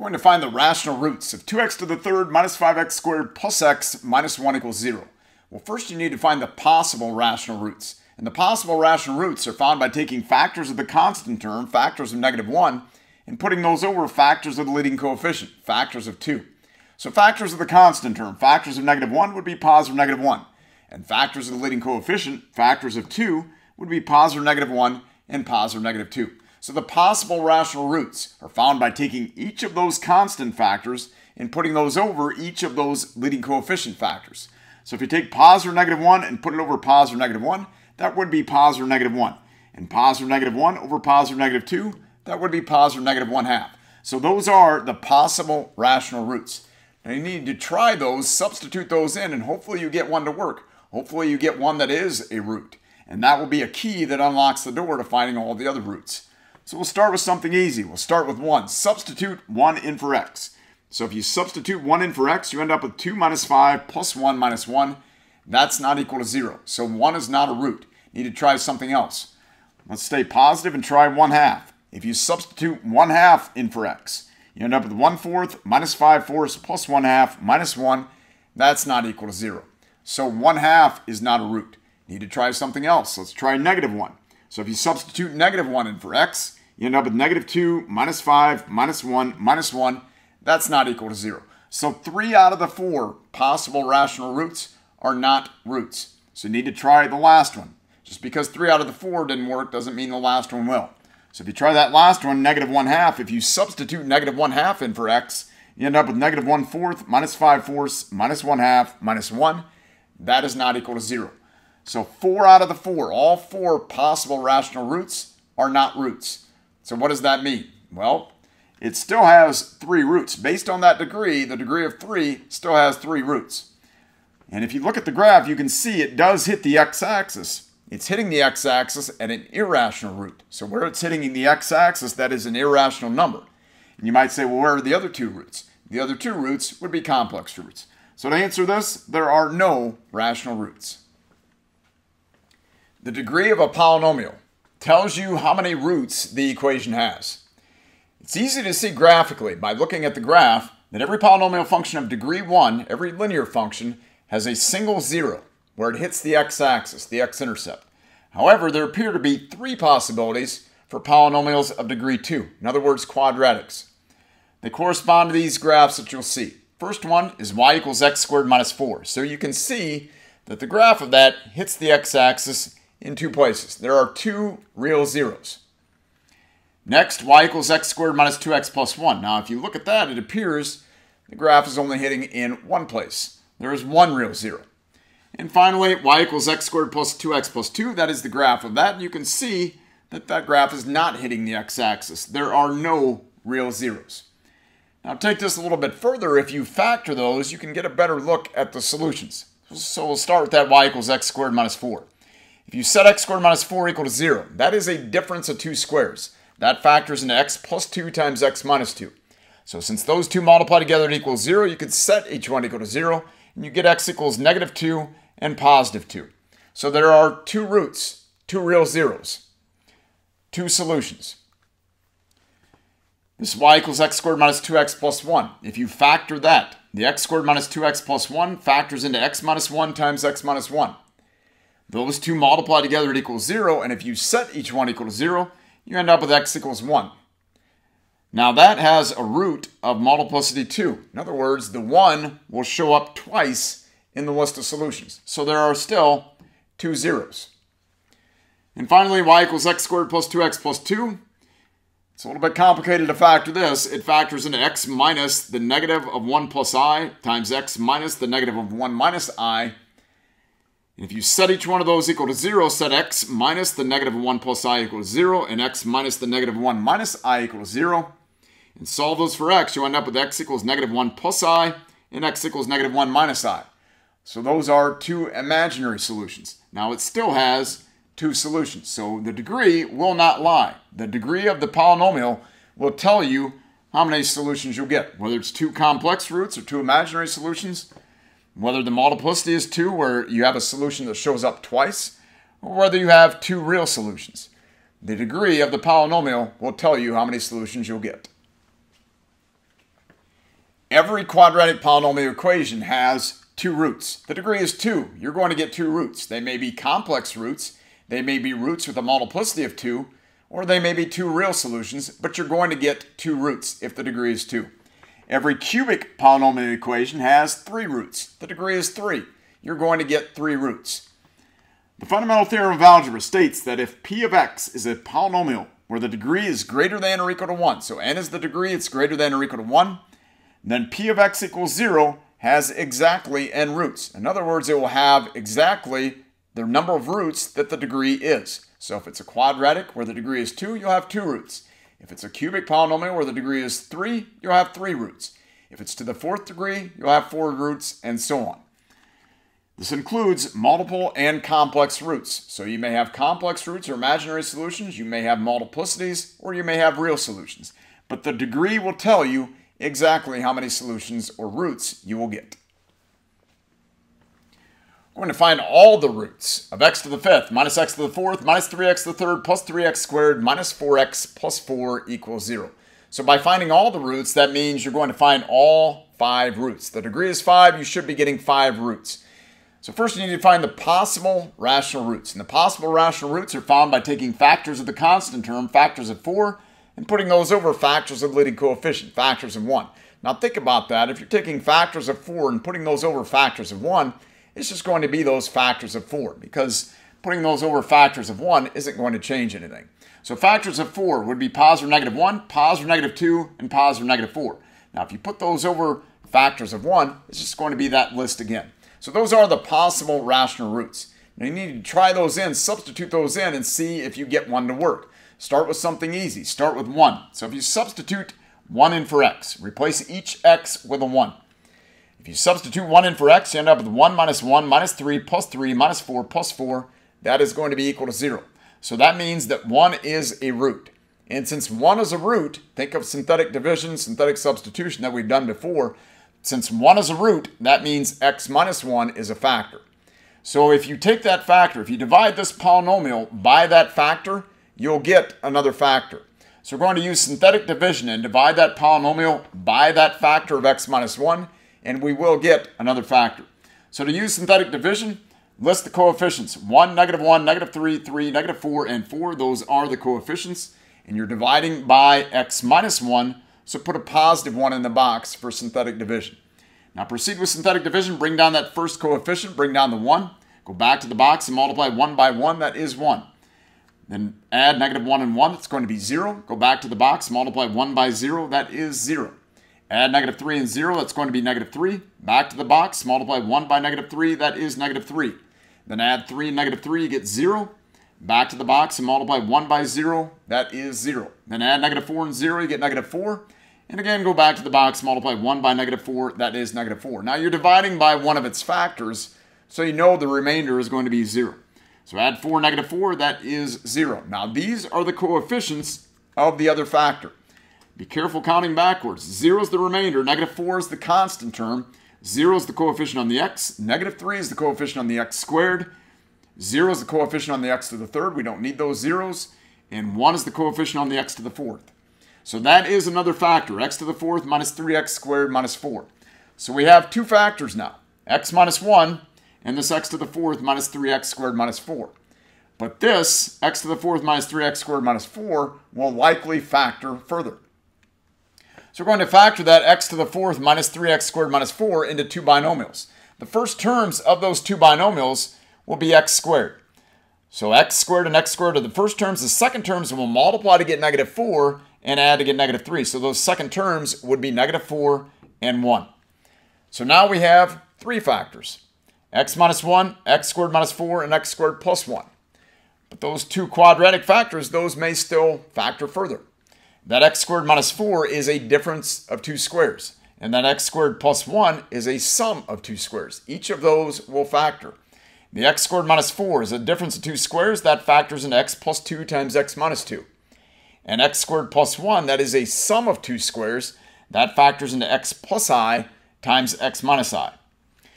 going to find the rational roots of 2x to the third minus 5x squared plus x minus 1 equals 0. Well, first you need to find the possible rational roots. And the possible rational roots are found by taking factors of the constant term, factors of negative 1, and putting those over factors of the leading coefficient, factors of 2. So factors of the constant term, factors of negative 1 would be positive negative 1. And factors of the leading coefficient, factors of 2, would be positive negative 1 and positive negative 2. So the possible rational roots are found by taking each of those constant factors and putting those over each of those leading coefficient factors. So if you take positive negative 1 and put it over positive negative 1, that would be positive negative 1. And positive negative 1 over positive negative 2, that would be positive negative 1 half. So those are the possible rational roots. Now you need to try those, substitute those in, and hopefully you get one to work. Hopefully you get one that is a root. And that will be a key that unlocks the door to finding all the other roots. So we'll start with something easy. We'll start with 1. Substitute 1 in for x. So if you substitute 1 in for x, you end up with 2 minus 5 plus 1 minus 1. That's not equal to 0. So 1 is not a root. Need to try something else. Let's stay positive and try 1 half. If you substitute 1 half in for x, you end up with 1 fourth minus 5 fourths plus 1 half minus 1. That's not equal to 0. So 1 half is not a root. Need to try something else. Let's try negative 1. So if you substitute negative 1 in for x, you end up with negative 2, minus 5, minus 1, minus 1. That's not equal to 0. So 3 out of the 4 possible rational roots are not roots. So you need to try the last one. Just because 3 out of the 4 didn't work doesn't mean the last one will. So if you try that last one, negative 1 half, if you substitute negative 1 half in for x, you end up with negative 1 fourth, minus 5 fourths, minus 1 half, minus 1. That is not equal to 0. So 4 out of the 4, all 4 possible rational roots are not roots. So what does that mean? Well, it still has 3 roots. Based on that degree, the degree of 3 still has 3 roots. And if you look at the graph, you can see it does hit the x-axis. It's hitting the x-axis at an irrational root. So where it's hitting the x-axis, that is an irrational number. And you might say, well, where are the other two roots? The other two roots would be complex roots. So to answer this, there are no rational roots. The degree of a polynomial tells you how many roots the equation has. It's easy to see graphically by looking at the graph that every polynomial function of degree 1, every linear function, has a single zero where it hits the x-axis, the x-intercept. However, there appear to be three possibilities for polynomials of degree 2, in other words, quadratics. They correspond to these graphs that you'll see. First one is y equals x squared minus 4. So you can see that the graph of that hits the x-axis in two places. There are two real zeros. Next, y equals x squared minus 2x plus 1. Now, if you look at that, it appears the graph is only hitting in one place. There is one real zero. And finally, y equals x squared plus 2x plus 2, that is the graph of that. And you can see that that graph is not hitting the x-axis. There are no real zeros. Now take this a little bit further. If you factor those, you can get a better look at the solutions. So we'll start with that y equals x squared minus 4. If you set x squared minus 4 equal to 0, that is a difference of two squares. That factors into x plus 2 times x minus 2. So since those two multiply together to equal 0, you could set each one equal to 0, and you get x equals negative 2 and positive 2. So there are two roots, two real zeros, two solutions. This y equals x squared minus 2x plus 1. If you factor that, the x squared minus 2x plus 1 factors into x minus 1 times x minus 1. Those two multiply together to equal 0, and if you set each one equal to 0, you end up with x equals 1. Now that has a root of multiplicity 2. In other words, the 1 will show up twice in the list of solutions. So there are still two zeros. And finally, y equals x squared plus 2x plus 2. It's a little bit complicated to factor this. It factors into x minus the negative of 1 plus i times x minus the negative of 1 minus i. If you set each one of those equal to 0, set x minus the 1 plus i equal to 0, and x minus the 1 minus i equal to 0. And solve those for x, you end up with x equals negative 1 plus i, and x equals negative 1 minus i. So those are two imaginary solutions. Now it still has two solutions. So the degree will not lie. The degree of the polynomial will tell you how many solutions you'll get, whether it's two complex roots or two imaginary solutions, whether the multiplicity is two, where you have a solution that shows up twice, or whether you have two real solutions. The degree of the polynomial will tell you how many solutions you'll get. Every quadratic polynomial equation has two roots. The degree is 2. You're going to get two roots. They may be complex roots, they may be roots with a multiplicity of 2, or they may be two real solutions, but you're going to get two roots if the degree is 2. Every cubic polynomial equation has three roots. The degree is 3. You're going to get three roots. The fundamental theorem of algebra states that if p of x is a polynomial where the degree is greater than or equal to 1, so n is the degree, it's greater than or equal to 1, then p of x equals 0 has exactly n roots. In other words, it will have exactly the number of roots that the degree is. So if it's a quadratic where the degree is 2, you'll have two roots. If it's a cubic polynomial where the degree is 3, you'll have three roots. If it's to the fourth degree, you'll have four roots, and so on. This includes multiple and complex roots. So you may have complex roots or imaginary solutions, you may have multiplicities, or you may have real solutions. But the degree will tell you exactly how many solutions or roots you will get. We're going to find all the roots of x to the fifth minus x to the fourth minus 3x to the third plus 3x squared minus 4x plus 4 equals 0. So by finding all the roots, that means you're going to find all five roots. The degree is 5, you should be getting 5 roots. So first you need to find the possible rational roots. And the possible rational roots are found by taking factors of the constant term, factors of 4, and putting those over factors of leading coefficient, factors of 1. Now think about that. If you're taking factors of 4 and putting those over factors of 1, it's just going to be those factors of 4 because putting those over factors of 1 isn't going to change anything. So factors of 4 would be positive negative 1, positive negative 2, and positive negative 4. Now if you put those over factors of 1, it's just going to be that list again. So those are the possible rational roots. Now you need to try those in, substitute those in, and see if you get one to work. Start with something easy. Start with 1. So if you substitute 1 in for x, replace each x with a 1. If you substitute 1 in for x, you end up with 1 minus 1 minus 3 plus 3 minus 4 plus 4. That is going to be equal to 0. So that means that 1 is a root. And since 1 is a root, think of synthetic division, synthetic substitution that we've done before. Since 1 is a root, that means x minus 1 is a factor. So if you take that factor, if you divide this polynomial by that factor, you'll get another factor. So we're going to use synthetic division and divide that polynomial by that factor of x minus 1 and we will get another factor. So to use synthetic division, list the coefficients. 1, negative 1, negative 3, 3, negative 4, and 4. Those are the coefficients. And you're dividing by x minus 1, so put a positive 1 in the box for synthetic division. Now proceed with synthetic division. Bring down that first coefficient, bring down the 1. Go back to the box and multiply 1 by 1. That is 1. Then add negative 1 and 1. That's going to be 0. Go back to the box, multiply 1 by 0. That is 0. Add negative 3 and 0, that's going to be negative 3. Back to the box, multiply 1 by negative 3, that is negative 3. Then add 3 and negative 3, you get 0. Back to the box and multiply 1 by 0, that is 0. Then add negative 4 and 0, you get negative 4. And again, go back to the box, multiply 1 by negative 4, that is negative 4. Now you're dividing by one of its factors, so you know the remainder is going to be 0. So add 4, negative 4, that is 0. Now these are the coefficients of the other factor. Be careful counting backwards. 0 is the remainder, negative 4 is the constant term, 0 is the coefficient on the x, negative 3 is the coefficient on the x squared, 0 is the coefficient on the x to the third, we don't need those zeros, and 1 is the coefficient on the x to the fourth. So that is another factor, x to the fourth minus 3x squared minus 4. So we have two factors now, x minus 1 and this x to the fourth minus 3x squared minus 4. But this, x to the fourth minus 3x squared minus 4, will likely factor further. So we're going to factor that x to the fourth minus 3x squared minus 4 into two binomials. The first terms of those two binomials will be x squared. So x squared and x squared are the first terms. The second terms will multiply to get negative 4 and add to get negative 3. So those second terms would be negative 4 and 1. So now we have three factors. x minus 1, x squared minus 4, and x squared plus 1. But those two quadratic factors, those may still factor further. That x squared minus 4 is a difference of two squares. And that x squared plus 1 is a sum of two squares. Each of those will factor. The x squared minus 4 is a difference of two squares. That factors in x plus 2 times x minus 2. And x squared plus 1, that is a sum of two squares. That factors into x plus i times x minus i.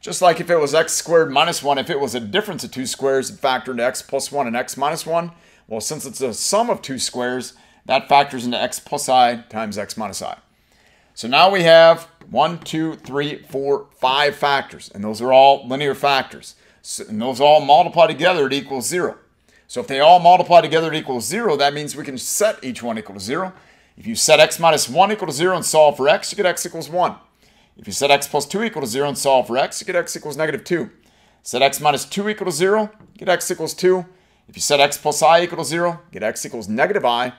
Just like if it was x squared minus 1, if it was a difference of two squares, it factored into x plus 1 and x minus 1. Well, since it's a sum of two squares, that factors into x plus i times x minus i. So now we have one, two, three, four, five factors, and those are all linear factors. So, and those all multiply together, it equals zero. So if they all multiply together, it equals zero. That means we can set each one equal to zero. If you set x minus 1 equal to 0 and solve for x, you get x equals 1. If you set x plus 2 equal to 0 and solve for x, you get x equals negative 2. Set x minus 2 equal to 0, get x equals 2. If you set x plus i equal to 0, get x equals negative i.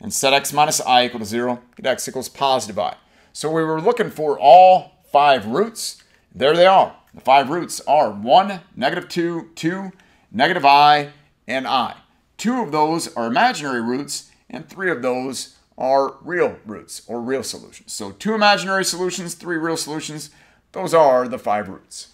And set x minus i equal to 0, get x equals positive i. So we were looking for all five roots. There they are. The five roots are 1, negative 2, 2, negative i, and i. Two of those are imaginary roots, and three of those are real roots or real solutions. So two imaginary solutions, three real solutions. Those are the five roots.